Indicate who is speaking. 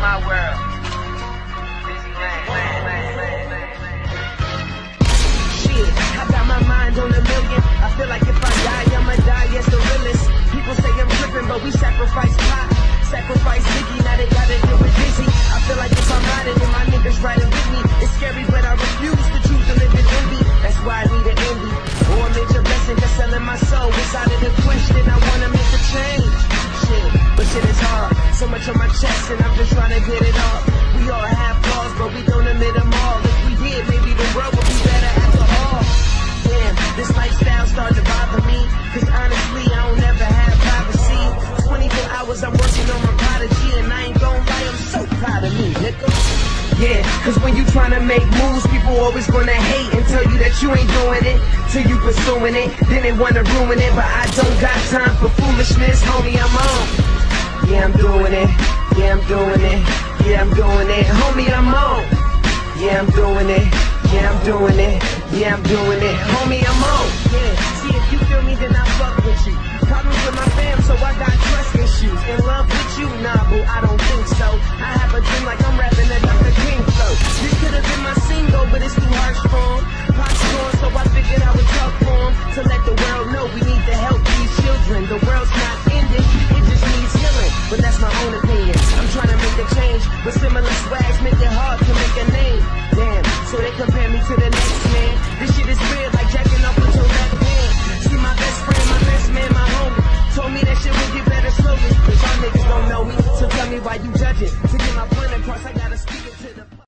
Speaker 1: my world. Busy man.
Speaker 2: Shit, I got my mind on a million. I feel like if I die, I'ma die as the realest. People say I'm tripping, but we sacrifice Pac. Sacrifice Biggie, now they gotta deal with Dizzy. I feel like if I'm riding, then my niggas riding with me. It's scary, but I refuse to choose to live in envy. That's why I need an envy. Or a major blessing, cause selling my soul is out of on my chest, and I'm just trying to get it off. We all have flaws, but we don't admit them all. If we did, maybe the world would be better after all. Damn, this lifestyle started to bother me. Cause honestly, I don't ever have privacy. 24 hours I'm working on my prodigy, and I ain't gon' lie, I'm so proud of me, nigga. Yeah, cause when you tryna make moves, people always gonna hate and tell you that you ain't doing it till you pursuing it. Then they wanna ruin it, but I don't got time for foolishness, homie, I'm on. I'm doing it. Yeah, I'm doing it. Yeah, I'm doing it. Homie, I'm on. Yeah, I'm doing it. Yeah, I'm doing it. Yeah, I'm doing it. Homie, I'm on. Yeah, see if you feel me, then I fuck with you. Problems with my fam, so I got trust issues. In love with you? Nah, boo, I don't think so. I have a dream like I'm rapping a Dr. King flow. This could have been my single, but it's too harsh for to the next man. This shit is weird, like jacking up with your left hand. See my best friend, my best man, my homie. Told me that shit would get better slowly. But y'all niggas don't know me, so tell me why you judging. To get my point across, I gotta speak it to the...